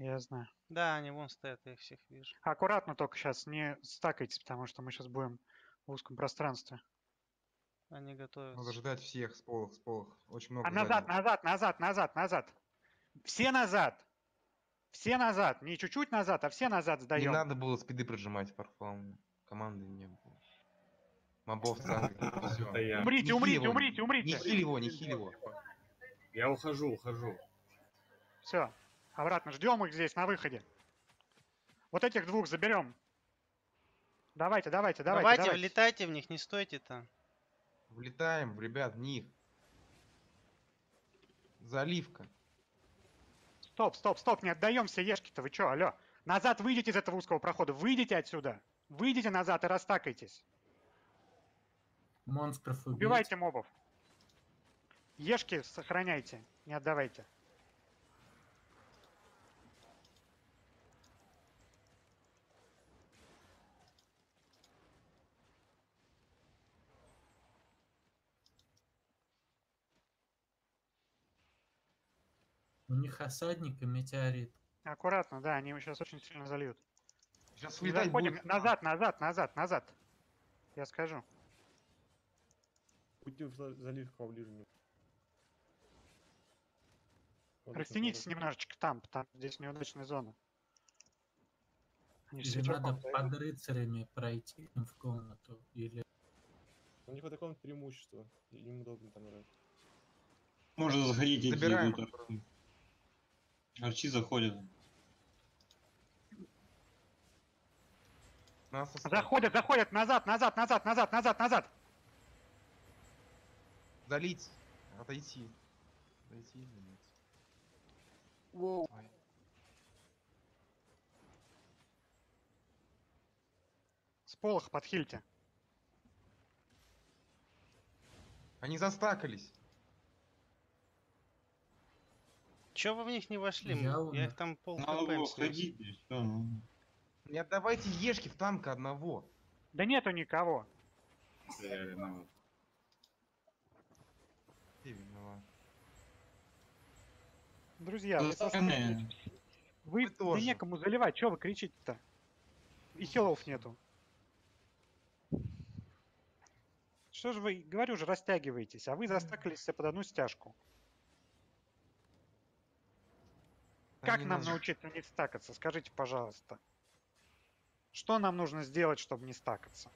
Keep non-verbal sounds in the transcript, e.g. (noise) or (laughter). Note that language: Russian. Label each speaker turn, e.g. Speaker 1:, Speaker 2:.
Speaker 1: Я знаю.
Speaker 2: Да, они вон стоят, я их всех вижу.
Speaker 1: Аккуратно только сейчас, не стакайтесь, потому что мы сейчас будем в узком пространстве.
Speaker 2: Они готовятся.
Speaker 3: Надо ждать всех с полох, с полох. Очень много
Speaker 1: А назад,
Speaker 3: задних.
Speaker 1: назад, назад, назад, назад. Все назад. Все назад. Не чуть-чуть назад, а все назад
Speaker 3: Не
Speaker 1: сдаем.
Speaker 3: надо было спиды прожимать фарфлом. Команды не было. Мобов. (laughs)
Speaker 1: Умрите,
Speaker 3: Не
Speaker 1: умрите,
Speaker 3: его,
Speaker 1: умрите,
Speaker 3: Не
Speaker 1: умрите.
Speaker 3: хили его, не хили его.
Speaker 4: Я ухожу, ухожу.
Speaker 1: Все. Обратно. Ждем их здесь на выходе. Вот этих двух заберем. Давайте, давайте, давайте.
Speaker 2: Давайте,
Speaker 1: давайте.
Speaker 2: влетайте в них, не стойте там.
Speaker 3: Влетаем, ребят, в них. Заливка.
Speaker 1: Стоп, стоп, стоп, не отдаем все ешки-то. Вы чё, алло? Назад выйдите из этого узкого прохода. Выйдите отсюда. Выйдите назад и растакайтесь.
Speaker 5: Монстров убить.
Speaker 1: Убивайте мобов. Ешки сохраняйте. Не отдавайте.
Speaker 5: У них осадник и метеорит.
Speaker 1: Аккуратно, да, они его сейчас очень сильно зальют.
Speaker 3: Сейчас
Speaker 1: Не заходим.
Speaker 3: будет.
Speaker 1: Назад, назад, назад, назад. Я скажу.
Speaker 6: Будьте в за- заливку поближе.
Speaker 1: Растянитесь немножечко там, там здесь неудачная зона. Они
Speaker 5: Или надо
Speaker 1: зайдут.
Speaker 5: под рыцарями пройти им в комнату. Или
Speaker 6: У них в таком преимущество. и Им удобно там играть.
Speaker 7: Можно заходить, эти
Speaker 3: Забираем.
Speaker 7: идут. Арчи. Арчи заходят.
Speaker 3: Нас.
Speaker 1: Заходят, заходят, назад, назад, назад, назад, назад, назад.
Speaker 3: Залить. Отойти. Отойти. Ой.
Speaker 1: С полох подхильте.
Speaker 3: Они застакались.
Speaker 2: Чё вы в них не вошли?
Speaker 5: Я
Speaker 2: Я, их там пол
Speaker 7: Надо
Speaker 2: хп
Speaker 7: было
Speaker 2: им снес.
Speaker 7: ходить, и всё, ну.
Speaker 3: Не отдавайте ешки в танка одного.
Speaker 1: Да нету никого.
Speaker 4: Я виноват.
Speaker 3: Ты виноват.
Speaker 1: Друзья, вы, вы
Speaker 3: Вы
Speaker 1: да
Speaker 3: тоже.
Speaker 1: некому заливать, чё вы кричите-то? И хилов нету. Что же вы, говорю же, растягиваетесь, а вы застакались все под одну стяжку. Как нам
Speaker 3: нас-
Speaker 1: научиться не стакаться? Скажите, пожалуйста. Что нам нужно сделать, чтобы не стакаться?